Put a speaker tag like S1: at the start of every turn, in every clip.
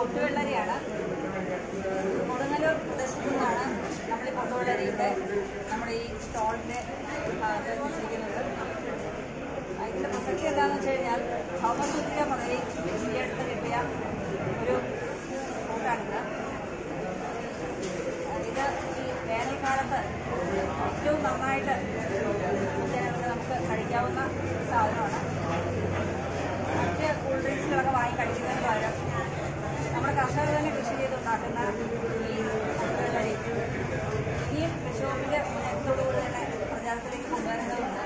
S1: പൊട്ടുവെള്ളരിയാണ്. കൊടുങ്ങല്ലൂർ പ്രദേശത്തു നിന്നാണ് നമ്മൾ ഈ പൊട്ടുവെള്ളരിയുടെ നമ്മുടെ ഈ എത്തിച്ചിരിക്കുന്നത്. ആ, ഇതിന്റെ പ്രസക്തി എന്താണെന്ന് വെച്ച് കഴിഞ്ഞാൽ ഭൗമസൂത്രിക പദവി ഈ അടുത്ത് കിട്ടിയ ഒരു ഫ്രൂട്ടാണിത് ഇത് ഈ വേനൽക്കാലത്ത് ഏറ്റവും നന്നായിട്ട് നമുക്ക് കഴിക്കാവുന്ന സാധനമാണ്. മറ്റ് കൂൾ ഡ്രിങ്ക്സിലൊക്കെ വാങ്ങി കഴിക്കുന്നതിന് പകരം കർഷകർ തന്നെ കൃഷി ചെയ്തുണ്ടാക്കുന്ന ഈ വെള്ളരി ഇനിയും കൃഷി വകുപ്പിന്റെ മുന്നേറ്റത്തോടുകൂടി തന്നെ പ്രചാരത്തിലേക്ക് കൊണ്ടുവരേണ്ടതുണ്ട്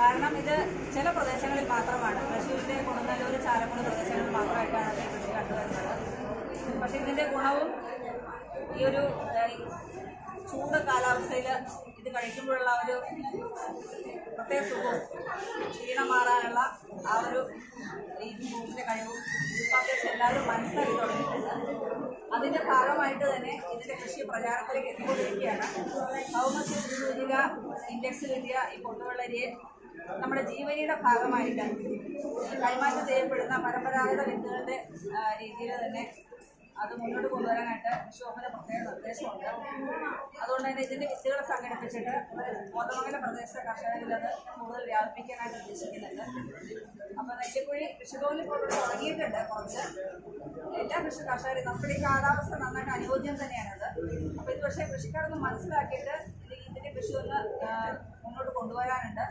S1: കാരണം ഇത് ചില പ്രദേശങ്ങളിൽ മാത്രമാണ്. തൃശ്ശൂരിന്റെ കൊടുങ്ങല്ലൂർ ചാലക്കുടി പ്രദേശങ്ങളിൽ മാത്രമായിട്ടാണ് ഈ കൃഷി കണ്ടുവരുന്നത്. പക്ഷെ ഇതിന്റെ ഗുണവും ഈ ഒരു ചൂട് കാലാവസ്ഥയിൽ ഇത് കഴിക്കുമ്പോഴുള്ള ഒരു പ്രത്യേക സുഖവും ക്ഷീണം മാറാനുള്ള ആ ഒരു ഈ ഭൂമിന്റെ കഴിവും അത്യാവശ്യം എല്ലാവരും മനസ്സിലാക്കി തുടങ്ങിയിട്ടുണ്ട് അതിന്റെ ഭാഗമായിട്ട് തന്നെ ഇതിന്റെ കൃഷി പ്രചാരത്തിലേക്ക് എത്തിക്കൊണ്ടിരിക്കുകയാണ്. ഭൗമസൂചിക ഇൻഡെക്സ് കിട്ടിയ ഈ പൊട്ടുവെള്ളരിയെ നമ്മുടെ ജീവനിയുടെ ഭാഗമായിട്ട് കൈമാറ്റം ചെയ്യപ്പെടുന്ന പരമ്പരാഗത വിത്തുകളുടെ രീതിയിൽ തന്നെ അത് മുന്നോട്ട് കൊണ്ടുവരാനായിട്ട് കൃഷിവകുപ്പിന് പ്രത്യേക നിർദ്ദേശമുണ്ട്. അതുകൊണ്ട് തന്നെ ഇതിന്റെ വിത്തുകളെ സംഘടിപ്പിച്ചിട്ട് കോതമംഗല പ്രദേശത്തെ കർഷകരിൽ അത് കൂടുതൽ വ്യാപിപ്പിക്കാനായിട്ട് ഉദ്ദേശിക്കുന്നുണ്ട്. അപ്പൊ നെല്ലിക്കുഴി കൃഷിഭവനിൽ പോലും തുടങ്ങിയിട്ടുണ്ട് കുറച്ച്. എല്ലാ കൃഷി കർഷകരും നമ്മുടെ ഈ കാലാവസ്ഥ നന്നായിട്ട് അനുയോജ്യം തന്നെയാണത്. അപ്പൊ ഇത് പക്ഷേ കൃഷിക്കാരൊന്ന് മനസ്സിലാക്കിയിട്ട് ഇത് ഇതിന്റെ കൃഷി ഒന്ന് മുന്നോട്ട് കൊണ്ടുവരാനുണ്ട്.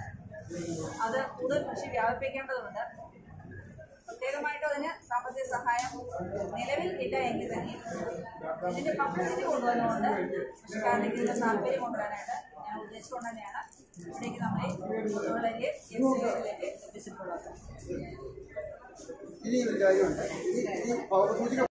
S1: അത് കൂടുതൽ കൃഷി വ്യാപിപ്പിക്കേണ്ടതുണ്ട്. സാമ്പത്തിക സഹായം നിലവിൽ ഇല്ല എങ്കിൽ തന്നെ ഇതിന്റെ പബ്ലിസിറ്റി കൊണ്ടുവന്നുകൊണ്ട് കൃഷിക്കാരിലേക്ക് ഇതിന്റെ താല്പര്യം കൊണ്ടുവരാനായിട്ട് ഞാൻ ഉദ്ദേശിച്ചുകൊണ്ട് തന്നെയാണ് ഇവിടേക്ക് സി ഐയിലേക്ക് എത്തിച്ചിട്ടുള്ളത്.